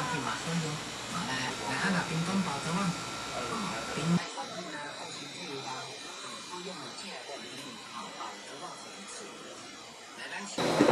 三十八分，来来按了冰冻保存啊，冰。anh you.